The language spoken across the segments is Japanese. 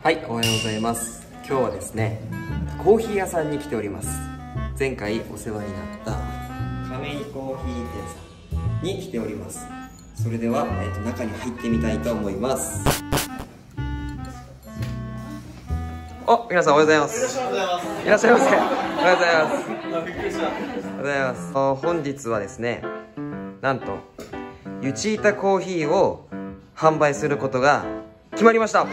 はいおはようございます。今日はですねコーヒー屋さんに来ております。前回お世話になった亀井コーヒー店さんに来ております。それでは、えー、と中に入ってみたいと思います。お皆さんおはようございます。いらっしゃいませ。おはようございます。おはようございます。あ本日はですねなんとユチータコーヒーを販売することが決まりました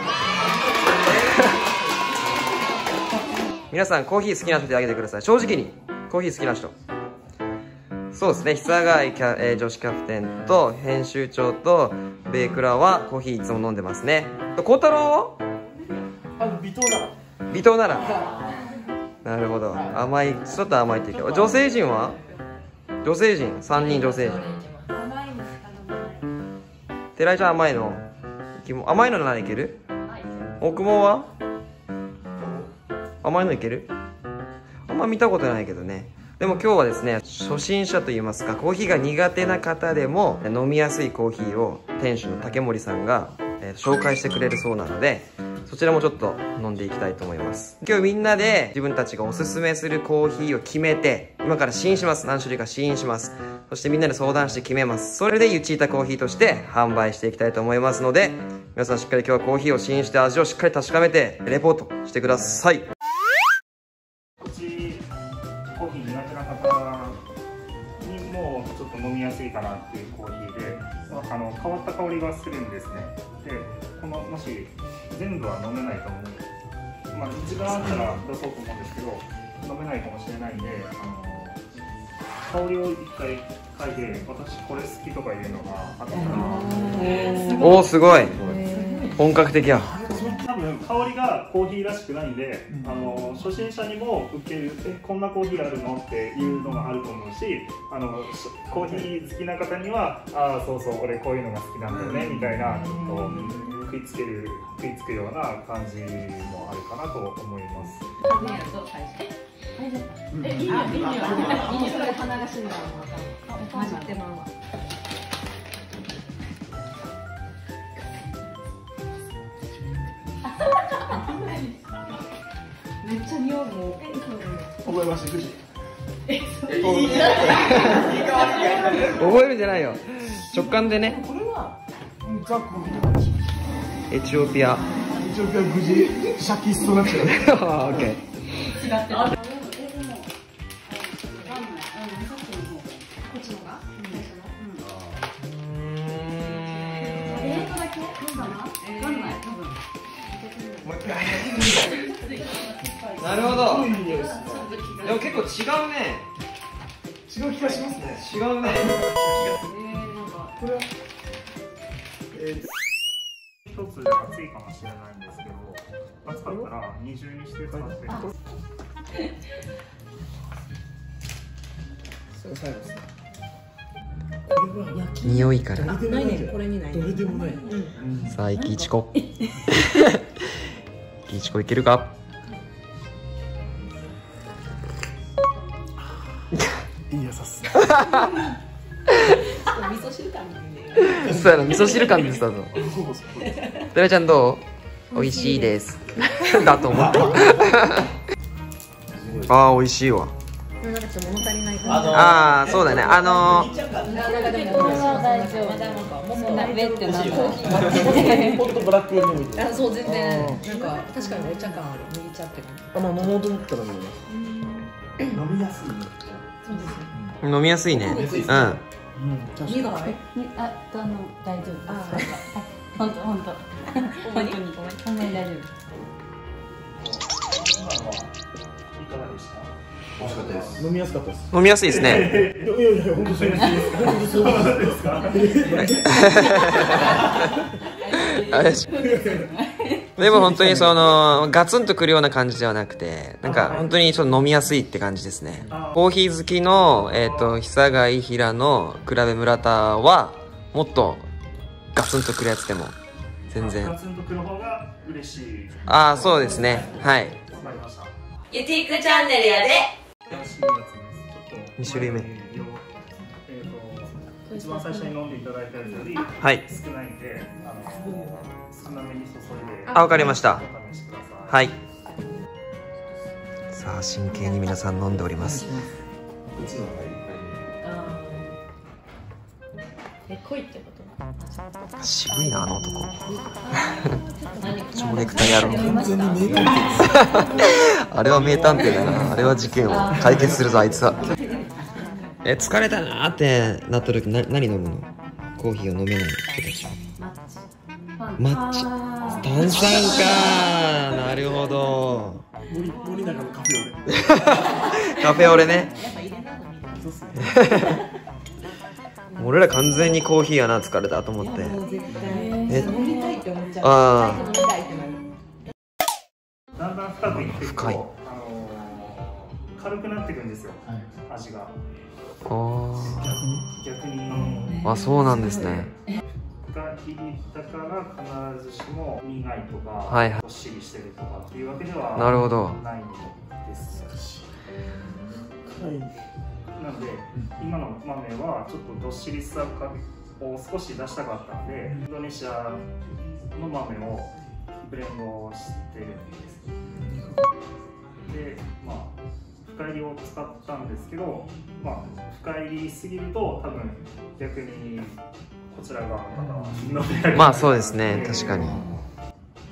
皆さんコーヒー好きな人であげてください。正直に。コーヒー好きな人。そうですね。久貝キャ、えー、女子キャプテンと編集長とベイクラはコーヒーいつも飲んでますね。孝太郎は？あの微糖なら。微糖なら。なるほど。甘いちょっと甘いって言うけど。女性陣は？女性陣。3人女性陣。寺井ちゃん甘いの？甘いのならいける？奥もは？甘いのいける？あんま見たことないけどね。でも今日はですね初心者といいますかコーヒーが苦手な方でも飲みやすいコーヒーを店主の竹森さんが、えー、紹介してくれるそうなのでそちらもちょっと飲んでいきたいと思います。今日みんなで自分たちがおすすめするコーヒーを決めて今から試飲します。何種類か試飲します。そしてみんなで相談して決めます。それでユチータコーヒーとして販売していきたいと思いますので皆さんしっかり今日はコーヒーを試飲して味をしっかり確かめてレポートしてください。いかなっていうコーヒーであの変わった香りがするんですね。でこのもし全部は飲めないと思うまあ一番あったら出そうと思うんですけど飲めないかもしれないんであの香りを一回嗅いで私これ好きとかいうのがあったらおおすごい。本格的や多分香りがコーヒーらしくないんで、うん、あの初心者にも受けるえこんなコーヒーあるの？っていうのがあると思うしあのコーヒー好きな方にはああそうそう俺こういうのが好きなんだよねみたいなちょっと食いつける食いつくような感じもあるかなと思います。え、いいよ、いいよ、いいよ、それ鼻が死んだ。混じってまうわ。覚えました、え、覚えるんじゃないよ。直感でね。これは。ザクエチオピア。エチオピアシャキストなっちゃう。オッケー。違うね。違う気がしますね。違うね。これは？えー、一つ熱いかもしれないんですけど、熱かったら二重にして使って。それ最後ですね。匂いから。ないね、これにない。どれでもない。さあ、いきいちこ。いきいちこいけるか？さす。味噌汁感そうやな、味噌汁感でしたぞ。ドラちゃんどう？美味しいです。だと思った。ああ、美味しいわ。ああ、そうだね。あのー。そう全然なんか確かにお茶感ある。麦茶ってあ、まあ飲もうと思ったらね。飲みやすい。そうですね。飲みやすいね。うん。苦い？あ、あの大丈夫。あ、本当本当。本当にほんまに大丈夫。いかがでした？美味しかったです。飲みやすかったです。飲みやすいですね。いやいや本当そうですか。でも本当にそのガツンとくるような感じではなくてなんか本当にちょっと飲みやすいって感じですね。コーヒー好きの、えーと、久貝平の比べ村田はもっとガツンとくるやつでも全然。ガツンとくる方が嬉しい。ああそうですね。はい。ユティックチャンネルやで。2種類目。一番最初に飲んでいただいたやつより少ないんで、はい、あのあわかりました。はい。さあ真剣に皆さん飲んでおります。え濃いってこと？渋いなあの男。何蝶ネクタイ野郎あれは名探偵だな。あれは事件を解決するぞあいつは。え疲れたなーってなった時な何飲むの？コーヒーを飲めない人たちはマッチ炭酸か なるほど。森森永のカフェオレ。カフェオレね。俺ら完全にコーヒーやな疲れたと思って。え？飲みたいって思っちゃう。あ飲みたいってなるだんだん深くいっていくと、深い。あのー軽くなっていくんですよはい。味が。あー。逆に。あそうなんですね深入りだから必ずしも苦いとか、はいはい。どっしりしてるとかっていうわけではなるほど。ないんです。はいなので、今の豆はちょっとどっしりさを少し出したかったんで、インドネシアの豆をブレンドしてるんです。でまあ深入りを使ったんですけど、まあ、深入りすぎると多分逆にこちら側の方は飲めなくなるまあそうですね確かに。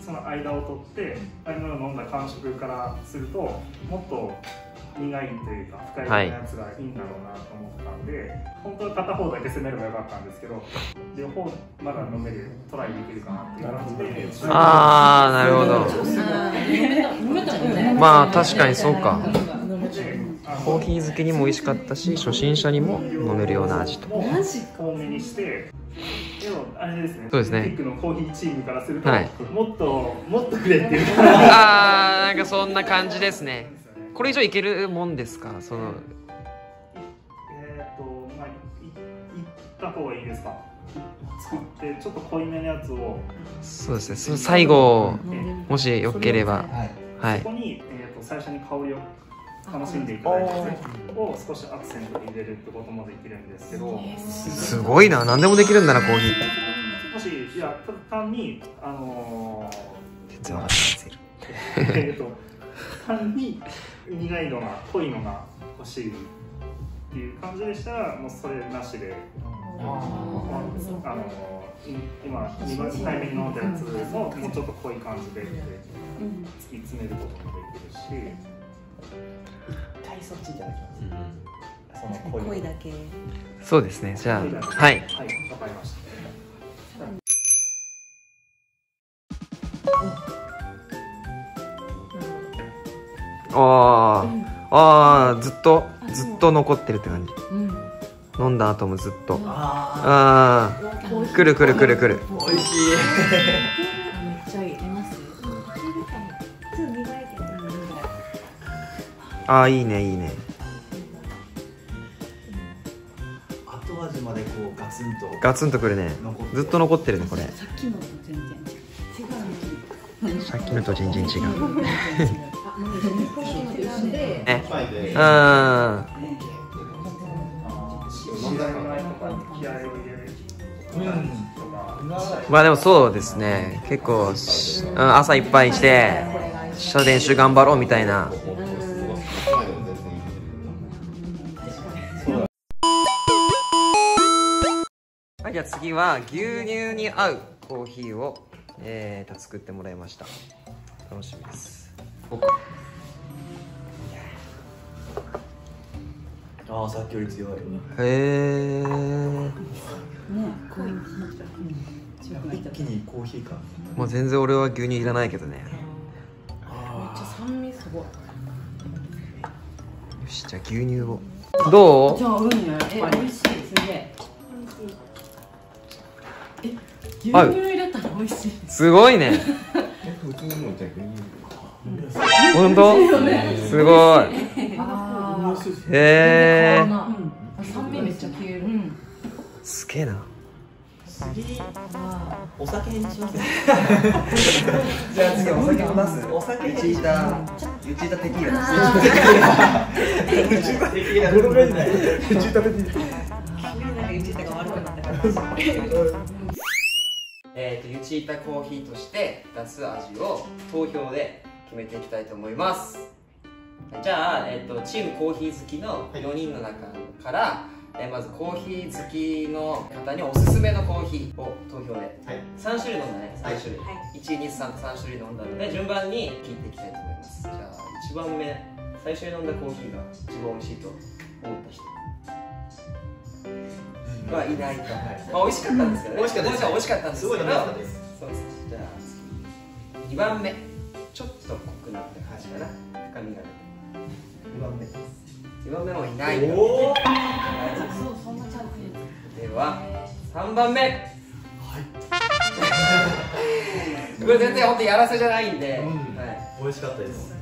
その間を取って間を飲んだ感触からするともっと苦いというか深いはいやつがいいんだろうなと思ったんで、本当は片方だけ攻めればよかったんですけど両方まだ飲めるトライできるかなっていう感じで。ああなるほど。飲めたもん。ねまあ確かにそうかコーヒー漬けにも美味しかったし初心者にも飲めるような味と。マジか。多めにしてでもあれですね。そうですね。ピックのコーヒーチームからすると、はい。もっともっとくれっていう。あーなんかそんな感じですね。これ以上いけるもんですか？その。えーっとまあいいった方がいいですか？作ってちょっと濃いめのやつを。そうですね。その最後もしよければ。はいはい。そこに、えー、と最初に香りを楽しんでいただいてを少しアクセントで入れるってこともできるんですけどもすごいな何でもできるんだなコーヒー。しいやた単にあのー、えーと単に苦いのが濃いのが欲しいっていう感じでしたらもうそれなしであのい今2回目に飲んだやつももうちょっと濃い感じで突き詰めることもできるしそっちいただきます。その濃いだけ。そうですね。じゃあはい。はいわかりました。あー。あーずっとずっと残ってるって感じ。うん。飲んだ後もずっと。あああくるくるくるくる。ー美味しい。めっちゃいいます。ちょっと苦い。けどああいいねいいね。後味までこうガツンと。ガツンとくるね。ずっと残ってるねこれ。さっきのと全然違う。さっきのと全然違う。コーヒーのと一緒でねうん。まあでもそうですね。結構しうん朝いっぱいして社練習頑張ろうみたいな次は牛乳に合うコーヒーを、えーと作ってもらいました。楽しみです。ああさっきより強い。へえねこういうの強くなっちゃっ一気にコーヒー感もう全然俺は牛乳いらないけどね。ためっちゃ酸味すごい。よしじゃあ牛乳を。どう？じゃあうんねえ美味しい牛乳はい入れたら美味しいすごいね普通の？もじゃ本当？すごい。あへえあ酸味めっちゃ消える。うん。すげえな。お酒にします。じゃあ次お酒も出す？お酒うちいたうちいたテキーラ。どのぐらいない急になんか言ってたが悪くなったから えー、とユチータコーヒーとして出す味を投票で決めていきたいと思います。じゃあ、えー、とチームコーヒー好きの4人の中から、えーまずコーヒー好きの方におすすめのコーヒーを投票で。はい。3種類飲んだね3種類、は123と3種類飲んだので順番に聞いていきたいと思います。じゃあ1番目最初に飲んだコーヒーが一番美味しいと思った人はい。ないと、まあ、美味しかったんですけどね。美味しかったです美味しかったんですけど。そうです。じゃあ次。2番目。ちょっと濃くなった感じかな。深みが出て。2番目。です2番目もいない。とおおそうそんなちゃんとでは3番目。これ全然本当やらせじゃないんで、うん。はい、美味しかったです。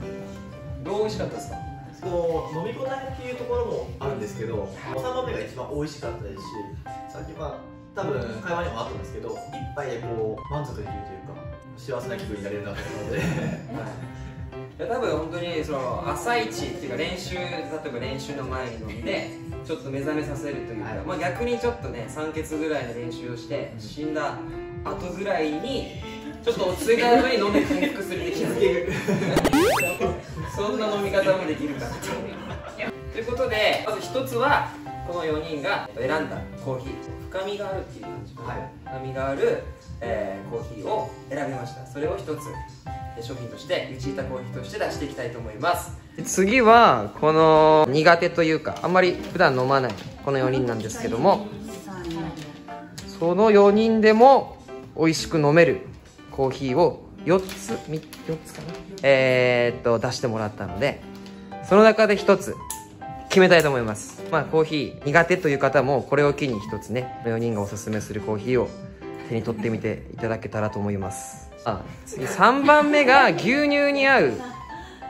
どう美味しかったですか？こう飲み応えっていうところもあるんですけど3番目が一番美味しかったですしさっきは多分会話にもあったんですけど一杯でこう満足できるというか幸せな気分になれるなと思うので。い。や多分本当にその朝一っていうか練習例えば練習の前に飲んでちょっと目覚めさせるというか、はい。まあ、逆にちょっとね酸欠ぐらいの練習をして死んだ後ぐらいにちょっと落ち着いた後に飲んで回復する的な そんな飲み方もできるか。なとということでまず一つはこの4人が選んだコーヒー。深みがあるっていう感じかな、はい。深みがある、えーコーヒーを選びました。それを一つえー商品としてユチータコーヒーとして出していきたいと思います。次はこの苦手というかあんまり普段飲まないこの4人なんですけどもその4人でも美味しく飲めるコーヒーを4つ4つかな？えー、っと出してもらったのでその中で1つ決めたいと思います。まあコーヒー苦手という方もこれを機に1つね4人がおすすめするコーヒーを手に取ってみていただけたらと思います。あ次3番目が牛乳に合う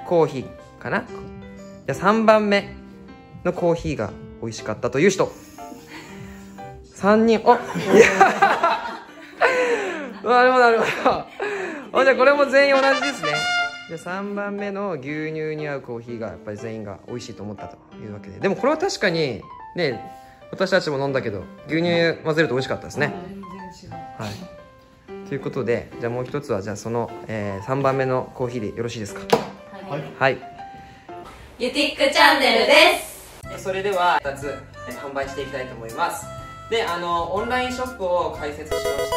コーヒーかな？じゃあ3番目のコーヒーが美味しかったという人。3人あいや。なるほどなるほど。あじゃあこれも全員同じですね。じゃあ3番目の牛乳に合うコーヒーがやっぱり全員が美味しいと思ったというわけで。でもこれは確かにね私たちも飲んだけど牛乳混ぜると美味しかったですね。全然違う。はい。ということでじゃあもう一つはじゃあその、え3番目のコーヒーでよろしいですか？はい。はい。ユティックチャンネルです。それでは2つえ販売していきたいと思いますであのオンラインショップを開設しましたので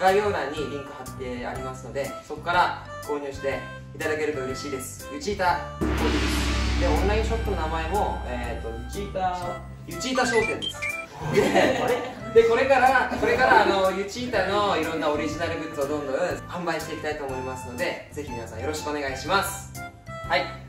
概要欄にリンク貼ってありますのでそこから購入していただけると嬉しいです。ユチータコーヒーですでオンラインショップの名前も、えー、とユチータユチータ商店です。ででこれからこれからあのユチータのいろんなオリジナルグッズをどんどん販売していきたいと思いますのでぜひ皆さんよろしくお願いします。はい